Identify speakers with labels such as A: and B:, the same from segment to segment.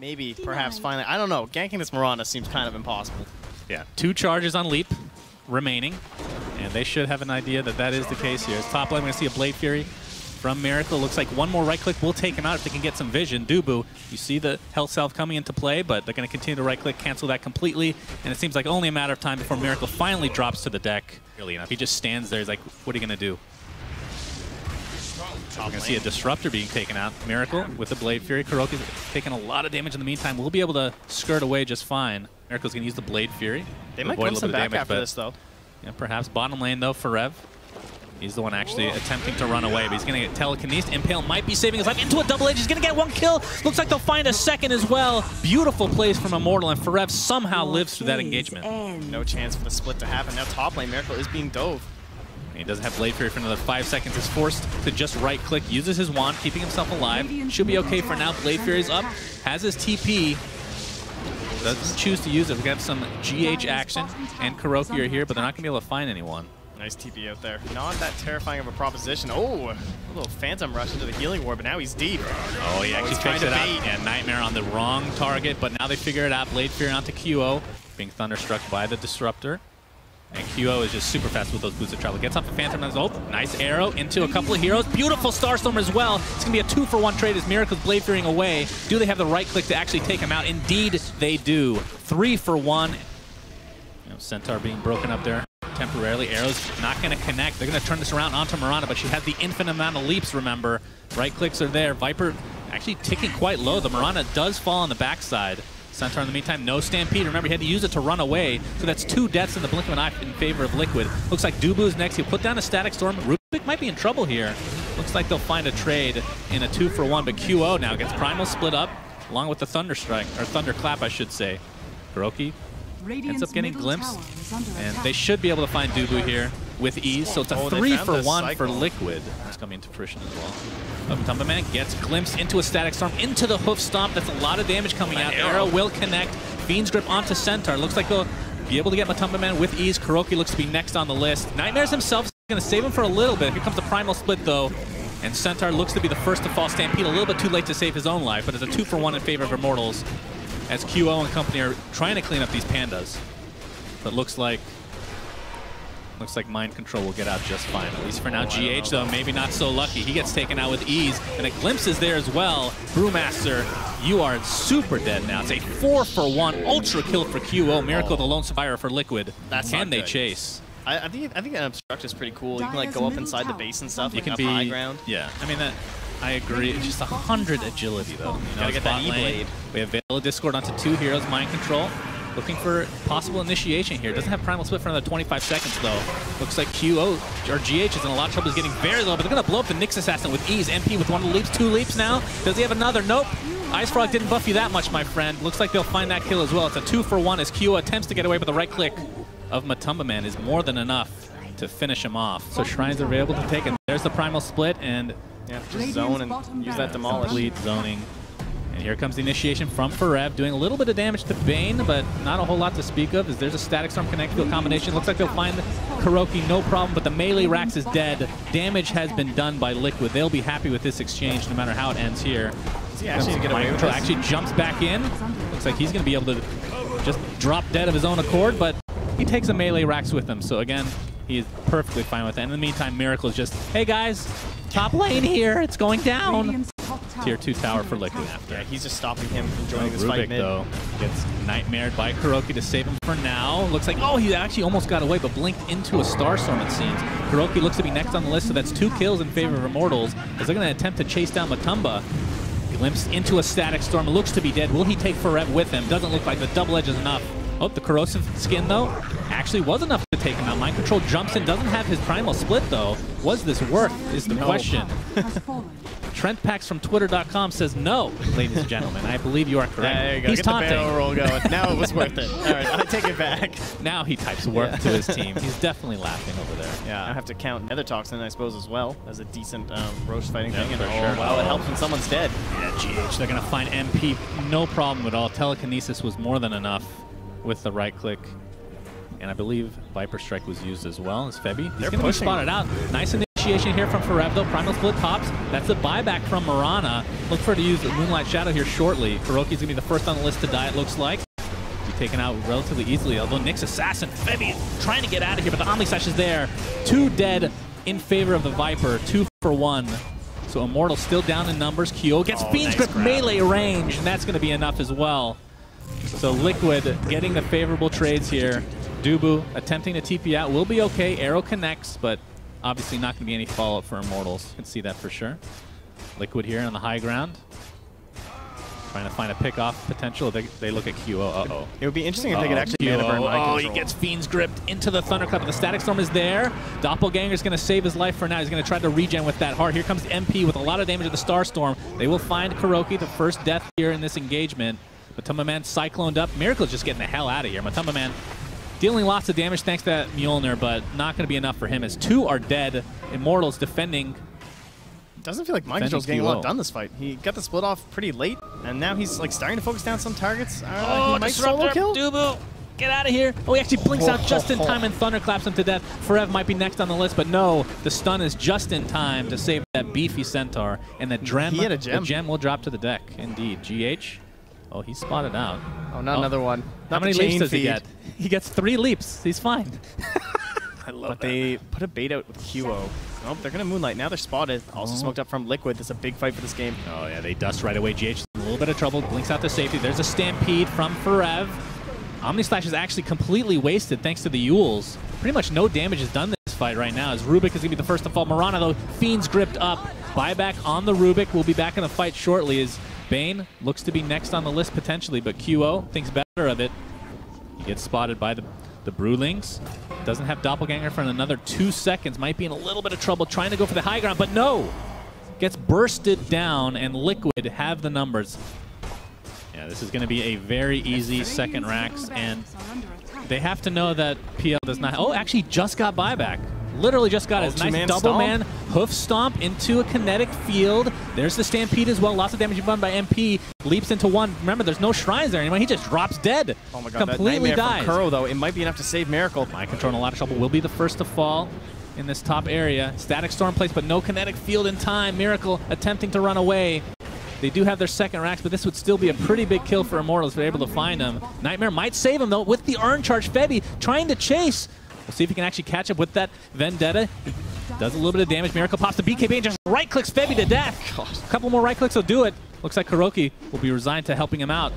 A: maybe, perhaps, finally. I don't know. Ganking this Mirana seems kind of impossible.
B: Yeah, two charges on Leap remaining, and they should have an idea that that is the case here. It's top lane, we're going to see a Blade Fury from Miracle. Looks like one more right click will take him out if they can get some vision. Dubu, you see the health self coming into play, but they're going to continue to right click, cancel that completely, and it seems like only a matter of time before Miracle finally drops to the deck. Really enough, he just stands there. He's like, what are you going to do? We're going to see a Disruptor being taken out. Miracle with the Blade Fury. Kuroky's taking a lot of damage in the meantime. We'll be able to skirt away just fine. Miracle's going to use the Blade Fury.
A: They might come some back damage, after this, though.
B: Yeah, perhaps bottom lane, though, for Rev. He's the one actually attempting to run away, but he's going to get telekinesed. Impale might be saving his life into a double edge. He's going to get one kill. Looks like they'll find a second as well. Beautiful plays from Immortal, and Forev somehow lives through that engagement.
A: No chance for the split to happen. Now top lane, Miracle is being dove.
B: He doesn't have Blade Fury for another five seconds. Is forced to just right click, uses his wand, keeping himself alive. Should be okay for now. Blade Fury's up, has his TP. Doesn't choose to use it. We're going to have some GH action, and Kuroky are here, but they're not going to be able to find anyone.
A: Nice TP out there. Not that terrifying of a proposition. Oh, a little Phantom rush into the healing ward, but now he's deep.
B: Oh, he actually fakes it out. Yeah, Nightmare on the wrong target, but now they figure it out. Blade Fury onto QO, being thunderstruck by the Disruptor. And QO is just super fast with those boots of travel. Gets off the Phantom as ult. Nice arrow into a couple of heroes. Beautiful Starstorm as well. It's going to be a two-for-one trade as Miracle's Blade Furying away. Do they have the right click to actually take him out? Indeed, they do. Three for one. You know, Centaur being broken up there temporarily. Arrow's not going to connect. They're going to turn this around onto Mirana, but she has the infinite amount of leaps, remember. Right clicks are there. Viper actually ticking quite low. The Mirana does fall on the backside. Centaur in the meantime, no Stampede. Remember, he had to use it to run away. So that's two deaths in the blink of an eye in favor of Liquid. Looks like Dubu's next. He'll put down a Static Storm. Rubik might be in trouble here. Looks like they'll find a trade in a two for one, but QO now gets Primal split up along with the Thunder Strike, or Thunder Clap, I should say. Kuroky ends up getting glimpsed, and they should be able to find Dubu here with ease. So it's a oh, three for one cycle. for Liquid. That's coming into fruition as well. Tumba Man gets glimpsed into a Static Storm, into the Hoof Stomp. That's a lot of damage coming out. Arrow. Arrow will connect. Fiend's Grip onto Centaur. Looks like they'll be able to get Matumba Man with ease. Kuroky looks to be next on the list. Nightmares himself is going to save him for a little bit. Here comes the Primal Split, though. And Centaur looks to be the first to fall Stampede. A little bit too late to save his own life, but it's a two for one in favor of Immortals as QO and company are trying to clean up these pandas. But looks like looks like Mind Control will get out just fine. At least for now. Oh, GH, though, maybe not so lucky. He gets taken out with ease. And a glimpse is there as well. Brewmaster, you are super dead now. It's a four for one ultra kill for QO. Oh. Miracle, oh. the lone survivor for Liquid. That's Can they good. chase?
A: I, I, think I think an obstruct is pretty cool. You can like go up inside the base and stuff. You like can be high ground.
B: Yeah, I mean that. I agree. It's just a hundred agility though. You know, Gotta get that E-blade. We have Veil of Discord onto two heroes. Mind control. Looking for possible initiation here. Doesn't have Primal Split for another 25 seconds, though. Looks like QO or GH is in a lot of trouble. He's getting very low, but they're going to blow up the Nyx Assassin with ease. MP with one of the leaps, two leaps now. Does he have another? Nope. IceFrog didn't buff you that much, my friend. Looks like they'll find that kill as well. It's a two for one as QO attempts to get away, but the right click of Matumba Man is more than enough to finish him off. So Shrines are able to take it. There's the Primal Split, and
A: yeah, just zone and use that demolish.
B: Complete zoning. And here comes the initiation from Forev, doing a little bit of damage to Bane, but not a whole lot to speak of, as there's a Static Storm connected to a combination. Looks like they'll find Kuroky, no problem, but the melee Rax is dead. Damage has been done by Liquid. They'll be happy with this exchange, no matter how it ends here.
A: he actually get away with
B: Actually jumps back in. Looks like he's going to be able to just drop dead of his own accord, but he takes a melee Rax with him. So again, he's perfectly fine with it. In the meantime, Miracle is just, hey guys, top lane here, it's going down tier 2 tower for Liquid after.
A: Yeah, he's just stopping him from joining oh, this Rubik, fight mid.
B: though, gets nightmared by Kuroky to save him for now. Looks like, oh, he actually almost got away, but blinked into a Starstorm, it seems. Kuroky looks to be next on the list, so that's two kills in favor of Immortals, as they're going to attempt to chase down Matumba. He limps into a Static Storm, looks to be dead. Will he take Forev with him? Doesn't look like the double edge is enough. Oh, the corrosive skin, though, actually was enough to take him out. Mind Control jumps in, doesn't have his primal split, though. Was this worth, is the no. question. TrentPax from Twitter.com says no, ladies and gentlemen. I believe you are correct.
A: Yeah, there you go.
B: He's
A: Get
B: taunting.
A: the barrel roll going. Now it was worth it. All right, I take it back.
B: Now he types worth yeah. to his team. He's definitely laughing over there.
A: Yeah. I have to count Nether Toxin, I suppose, as well, as a decent um, roast fighting
B: yeah,
A: thing. And,
B: oh,
A: sure. wow, it helps when someone's dead.
B: Yeah, GH, they're going to find MP. No problem at all. Telekinesis was more than enough with the right click. And I believe Viper Strike was used as well as Febby. He's going to be spotted out. Nice initiation here from Forev, though. Primal Split pops. That's a buyback from Mirana. Look for her to use the Moonlight Shadow here shortly. Kuroky's going to be the first on the list to die, it looks like. Be taken out relatively easily, although Nyx Assassin, Febby trying to get out of here, but the Omni Slash is there. Two dead in favor of the Viper, two for one. So Immortal still down in numbers. QO gets
A: Oh,
B: Fiend's
A: nice
B: Grip
A: grab.
B: melee range, and that's going to be enough as well. So Liquid getting the favorable trades here. Dubu attempting to TP out will be okay. Arrow connects, but obviously not going to be any follow-up for Immortals. You can see that for sure. Liquid here on the high ground. Trying to find a pick-off potential. They, they look at QO. Uh-oh.
A: It would be interesting if they could actually burn
B: QO.
A: mind
B: Oh, he gets Fiend's gripped into the Thunderclap, but the Static Storm is there. Doppelganger's going to save his life for now. He's going to try to regen with that heart. Here comes MP with a lot of damage to the Star Storm. They will find Kuroky, the first death here in this engagement. Matumba Man cycloned up. Miracle's just getting the hell out of here. Matumba Man dealing lots of damage thanks to that Mjolnir, but not going to be enough for him as two are dead. Immortals defending
A: Doesn't feel like mind
B: Defending
A: control's getting a lot done this fight. He got the split off pretty late, and now he's like starting to focus down some targets. Uh,
B: Oh,
A: he might
B: Disruptor,
A: solo kill.
B: Dubu, get out of here. Oh, he actually blinks out just in time and thunderclaps him to death. Forev might be next on the list, but no, the stun is just in time to save that beefy centaur. And the gem,
A: He had a gem.
B: The gem will drop to the deck. Indeed. GH. Oh, he's spotted out.
A: Oh, not
B: Oh.
A: another one.
B: How
A: Not
B: many
A: the
B: leaps
A: chain
B: does he get? He gets three leaps. He's fine. I love
A: But they put a bait out with QO. Nope, oh, they're gonna moonlight. Now they're spotted. Also
B: Oh.
A: smoked up from Liquid. This is a big fight for this game.
B: Oh, yeah, they dust right away. GH is in a little bit of trouble. Blinks out to safety. There's a stampede from Forev. Omni Slash is actually completely wasted thanks to the Euls. Pretty much no damage is done this fight right now as Rubik is going to be the first to fall. Mirana, though, Fiend's gripped up. Buyback on the Rubik. We'll be back in the fight shortly as Bane looks to be next on the list potentially, but QO thinks better of it. He gets spotted by the, the Brewlings. Doesn't have Doppelganger for another two seconds. Might be in a little bit of trouble trying to go for the high ground, but no! Gets bursted down, and Liquid have the numbers. Yeah, this is going to be a very easy second racks, and they have to know that PL does not. Oh, actually, just got buyback. Literally just got
A: Oh,
B: his nice
A: two-man
B: double
A: stomp.
B: man hoof stomp into a kinetic field. There's the stampede as well. Lots of damage done by MP. Leaps into one. Remember, there's no shrines there anymore. He just drops dead.
A: Oh my god,
B: Completely
A: that
B: dies.
A: from Kuro though, it might be enough to save Miracle.
B: Mind control in a lot of trouble. Will be the first to fall in this top area. Static storm place, but no kinetic field in time. Miracle attempting to run away. They do have their second racks, but this would still be a pretty big kill for Immortals if they're able to find him. Nightmare might save him, though, with the Urn Charge. Febby trying to chase. We'll see if he can actually catch up with that Vendetta. He does a little bit of damage. Miracle pops the BKB and just right-clicks Febby to death. A couple more right-clicks will do it. Looks like Kuroky will be resigned to helping him out.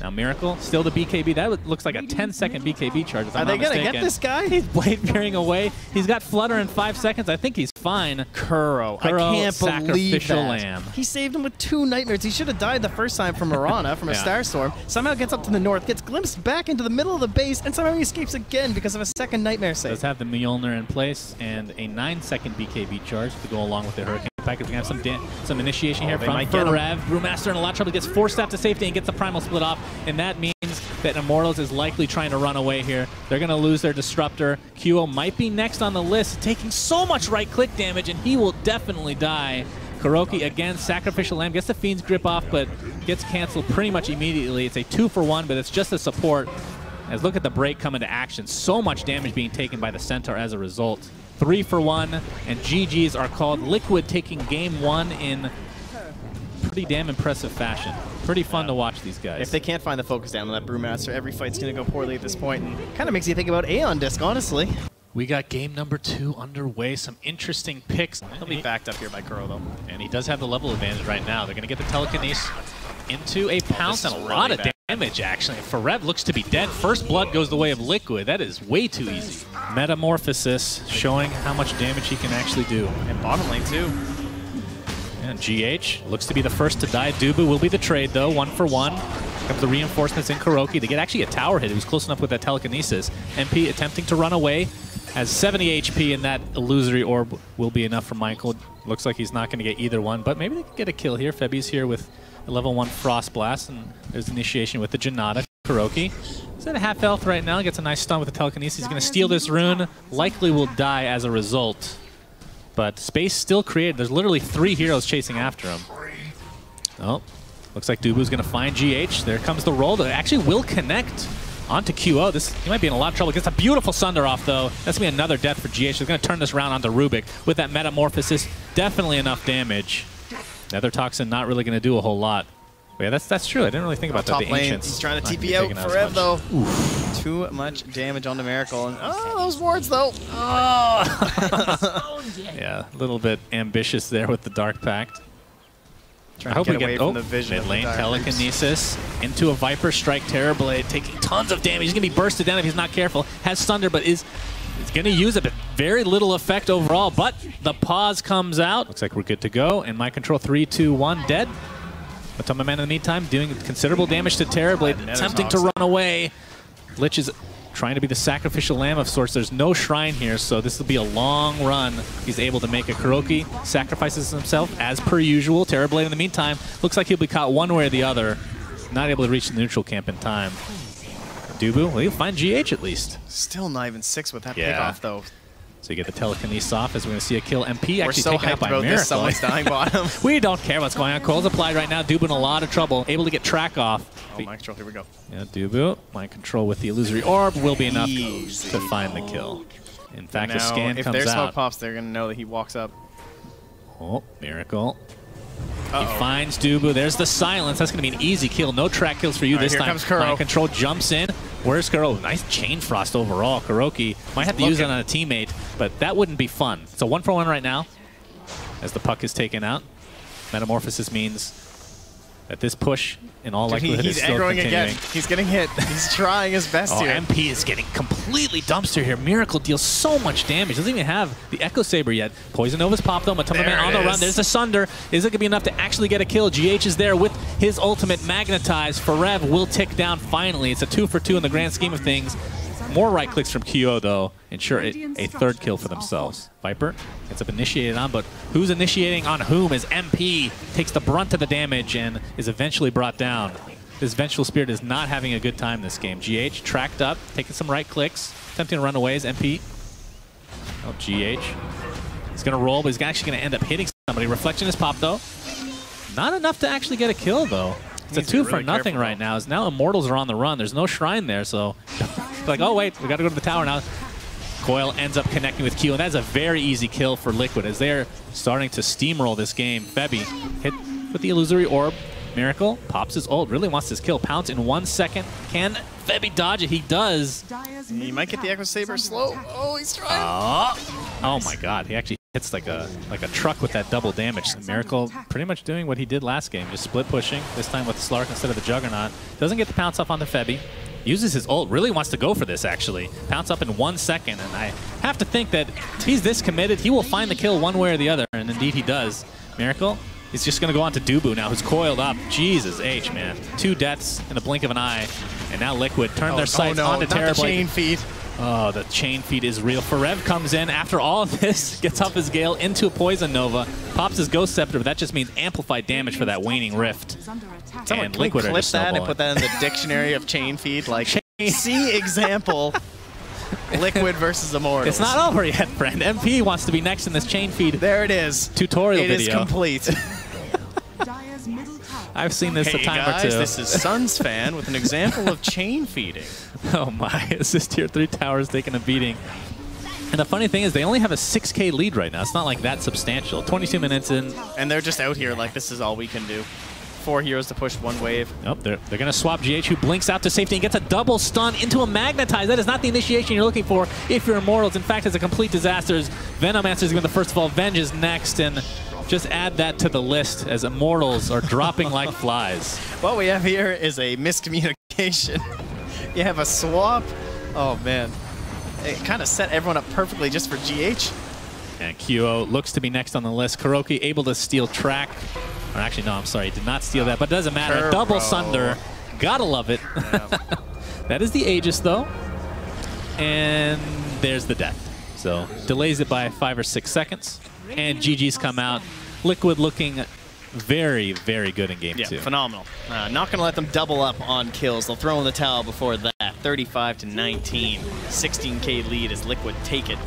B: Now Miracle, still the BKB. That looks like a 10-second BKB charge, if
A: Are
B: I'm
A: they
B: not
A: gonna
B: mistaken.
A: get this guy?
B: He's blade veering away. He's got flutter in five seconds. I think he's fine.
A: Kuro.
B: Kuro,
A: I can't believe
B: sacrificial
A: that.
B: lamb.
A: He saved him with two nightmares. He should have died the first time from Mirana from a
B: Yeah.
A: star storm. Somehow gets up to the north, gets glimpsed back into the middle of the base, and somehow he escapes again because of a second nightmare save.
B: Does
A: save.
B: have the Mjolnir in place and a nine-second BKB charge to go along with the Hurricane package. We have some some initiation
A: Oh,
B: here from get-rev Brewmaster in a lot of trouble. Gets forced out to safety and gets the Primal split off, and that means that Immortals is likely trying to run away here. They're going to lose their Disruptor. QO might be next on the list, taking so much right-click damage, and he will definitely die. Kuroky again, Sacrificial Lamb, gets the Fiend's grip off, but gets canceled pretty much immediately. It's a two for one, but it's just a support. As look at the break come into action. So much damage being taken by the Centaur as a result. Three for one, and GGs are called. Liquid taking game one in pretty damn impressive fashion. Pretty fun to watch these guys.
A: If they can't find the focus down on that Brewmaster, every fight's going to go poorly at this point, and kind of makes you think about Aeon Disc, honestly.
B: we got game number two underway. Some interesting picks.
A: He'll be backed up here by Kuro, though.
B: And he does have the level advantage right now. They're going to get the telekinesis into a pounce
A: is
B: and a
A: really
B: lot of
A: bad.
B: Damage, actually. Forev looks to be dead. First blood goes the way of Liquid. That is way too easy. Metamorphosis showing how much damage he can actually do.
A: And bottom lane, too.
B: And GH looks to be the first to die. Dubu will be the trade, though, one for one. Comes the reinforcements in Kuroky. They get actually a tower hit. He was close enough with that telekinesis. MP attempting to run away. Has 70 HP, and that illusory orb will be enough for Michael. Looks like he's not going to get either one, but maybe they can get a kill here. Febby's here with a level 1 Frost Blast, and there's initiation with the Janata. Kuroky is at half health right now. Gets a nice stun with the telekinesis. He's going to steal this rune. Likely will die as a result. But space still created. There's literally three heroes chasing after him. Oh, looks like Dubu's going to find GH. There comes the roll. That actually will connect onto QO. This He might be in a lot of trouble. Gets a beautiful Sunder off, though. That's to be another death for GH. He's going to turn this round onto Rubik with that Metamorphosis. Definitely enough damage. Nether Toxin not really going to do a whole lot. But yeah, that's that's true. I didn't really think about
A: top
B: that. The
A: lane,
B: Ancients
A: he's trying to
B: not gonna be
A: TP out
B: taking as
A: for Ev though. Oof. Too much damage onto Miracle. And, oh, those wards though. Oh.
B: Yeah, a little bit ambitious there with the Dark Pact.
A: Trying
B: I hope
A: to get
B: we
A: away
B: get
A: from
B: oh,
A: the vision.
B: mid lane telekinesis into a Viper Strike Terrorblade, taking tons of damage. He's gonna be bursted down if he's not careful. Has Thunder, but is is gonna use it, but very little effect overall. But the pause comes out. Looks like we're good to go. And my control three, two, one, dead. Matumba Man in the meantime doing considerable damage to Terrorblade, attempting to run away. Lich is trying to be the sacrificial lamb of sorts. There's no shrine here, so this will be a long run. He's able to make a Kuroky, sacrifices himself as per usual. Terrorblade in the meantime looks like he'll be caught one way or the other. Not able to reach the neutral camp in time. Dubu, well, he'll find GH at least.
A: Still not even six with that
B: Yeah.
A: pickoff though.
B: So you get the telekinesis off as we're going to see a kill. MP actually
A: so
B: taken out by Miracle.
A: this. Someone's dying bottom.
B: we don't care what's going on. Coil's applied right now. Dubu in a lot of trouble. Able to get track off.
A: oh, my control. Here we go.
B: Yeah, Dubu, mind control with the illusory orb will be enough
A: Easy.
B: to find the kill. In fact,
A: now,
B: a scan
A: if
B: comes
A: their smoke pops, they're gonna know that he walks up.
B: Oh, miracle. He
A: Uh-oh.
B: finds Dubu. There's the silence. That's going to be an easy kill. No track kills for you
A: right,
B: this
A: here
B: time.
A: comes Kuro.
B: Mind control jumps in. Where's Kuro? Nice chain frost overall. Kuroky might have to use it on a teammate, but that wouldn't be fun. It's a one for one right now as the puck is taken out. Metamorphosis means that this push, in all
A: Dude,
B: likelihood,
A: he's
B: is still continuing.
A: again. He's getting hit. He's trying his best
B: Oh,
A: here.
B: MP is getting completely dumpster here. Miracle deals so much damage. Doesn't even have the Echo Saber yet. Poison Nova's popped though. Matoma
A: There
B: Man on the run. There's the Sunder. Is it going to be enough to actually get a kill? GH is there with his ultimate magnetized. Forev will tick down finally. It's a two for two in the grand scheme of things. More right clicks from QO though. Ensure it, a third kill for themselves. Viper gets up initiated on, but who's initiating on whom as MP takes the brunt of the damage and is eventually brought down. This Vengeful Spirit is not having a good time this game. GH tracked up, taking some right clicks, attempting to run away as MP. Oh, GH. He's going to roll, but he's actually going to end up hitting somebody. Reflection is popped, though. Not enough to actually get a kill, though. It's a two
A: be
B: for
A: really
B: nothing right now. As now Immortals are on the run. There's no shrine there, so like, oh wait, we got to go to the tower now. Coil ends up connecting with Q, and that's a very easy kill for Liquid as they're starting to steamroll this game. Febby hit with the illusory orb. Miracle pops his ult, really wants this kill. Pounce in one second. Can Febby dodge it? He does.
A: He might get the Echo Saber slow. Oh, he's trying.
B: Oh, oh my god, he actually hits like a like a truck with that double damage. Miracle pretty much doing what he did last game, just split pushing, this time with Slark instead of the Juggernaut. Doesn't get the pounce off on the Febby. Uses his ult, really wants to go for this actually. Pounce up in one second, and I have to think that he's this committed, he will find the kill one way or the other, and indeed he does. Miracle He's just going to go on to Dubu now, who's coiled up. Jesus H, man. Two deaths in the blink of an eye. And now Liquid turn
A: Oh,
B: their
A: oh
B: sights
A: no,
B: onto
A: the
B: Terrorblade.
A: chain feed.
B: Oh, the chain feed is real. Forev comes in after all of this, gets off his Gale into a Poison Nova, pops his Ghost Scepter, but that just means amplified damage for that waning Rift.
A: Someone
B: And
A: can we
B: Liquid are
A: clip that and put that in the dictionary of chain feed. Like, see example, Liquid versus Immortals.
B: It's not over yet, friend. MP wants to be next in this chain feed
A: There it is.
B: tutorial
A: It is
B: video.
A: complete.
B: I've seen this
A: hey
B: a time
A: guys,
B: or two.
A: this is SUNSfan with an example of chain feeding.
B: Oh my, is this tier 3 towers taking a beating. And the funny thing is, they only have a 6k lead right now. It's not like that substantial. 22 minutes in.
A: And they're just out here like this is all we can do. Four heroes to push one wave.
B: Nope, they're, they're going to swap GH, who blinks out to safety and gets a double stun into a magnetize. That is not the initiation you're looking for if you're Immortals. In fact, it's a complete disaster. Venomancer is going to first of all. Venge is next, and just add that to the list as Immortals are dropping like flies.
A: What we have here is a miscommunication. you have a swap. Oh man. It kind of set everyone up perfectly just for GH.
B: And QO looks to be next on the list. Kuroky able to steal track. Or actually, no, I'm sorry, did not steal that, but it doesn't matter. Double Sunder. Gotta love it. that is the Aegis, though. And there's the death. So delays it by five or six seconds. And GG's come out. Liquid looking very, very good in game
A: Yeah,
B: two.
A: phenomenal. Uh, not going to let them double up on kills. They'll throw in the towel before that. 35 to 19. 16k lead as Liquid take it.